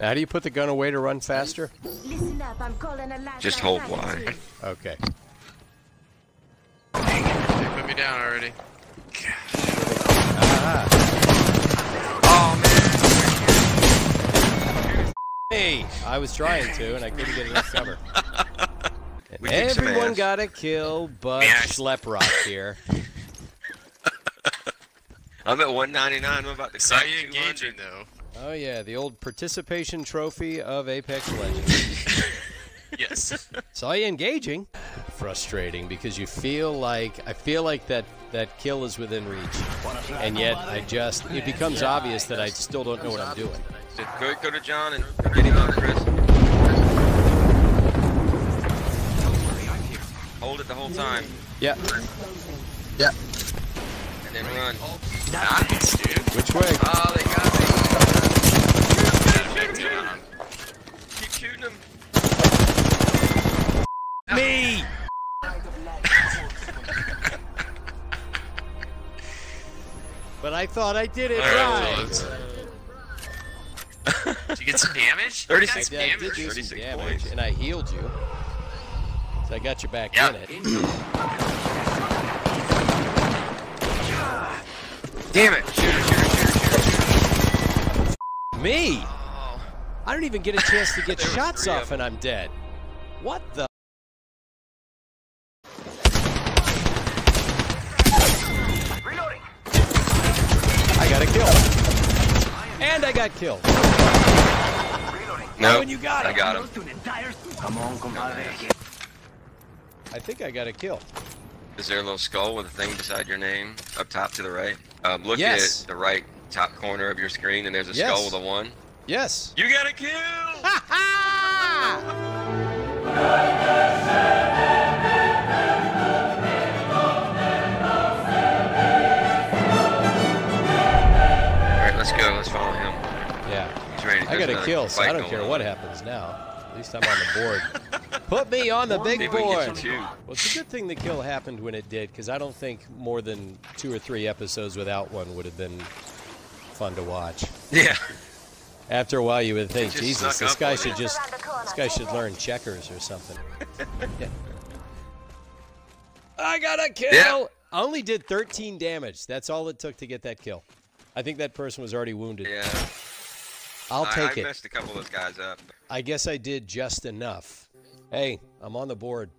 How do you put the gun away to run faster? Listen up, I'm calling a Just hold Y. Okay. They put me down already. Oh man. Hey, I was trying to, and I couldn't get enough cover. We kicked Everyone got a kill, but Yeah. Schleprock here. I'm at 199. I'm about to Saw crack you 200. engaging though. Oh yeah, the old participation trophy of Apex Legends. Yes. Saw you engaging. Frustrating because you feel like I feel like that that kill is within reach, and yet I just it becomes obvious that I still don't know what I'm doing. So go, go to John and get him on Chris. Hold it the whole time, Yep. Yep. and then run. nice, dude. Which way? Oh, but I thought I did it Alright, right. so Did you get some damage? 36 I Some did, I did damage. do some 36 damage, points. and I healed you. So I got you back Yeah. in it. Damn it! Shooter, shooter, shooter, shooter, shooter. Me? Oh. I don't even get a chance to get shots three of off and I'm dead. What the? And I got killed. No, when you got I got him. I think I got a kill. Is there a little skull with a thing beside your name up top to the right? Um, look Yes. at the right top corner of your screen, and there's a Yes. skull with a one. Yes. You got a kill! All got a kill, so I don't care on. what happens now. At least I'm on the board. Put me on the big Maybe we can board. get you two. Well, it's a good thing the kill happened when it did, because I don't think more than two or three episodes without one would have been fun to watch. Yeah. After a while, you would think, Jesus, this guy should just, this guy should learn checkers or something. Yeah. I got a kill. Yeah. I only did 13 damage. That's all it took to get that kill. I think that person was already wounded. Yeah. I'll I, take I it. messed a couple of those guys up. I guess I did just enough. Hey, I'm on the board.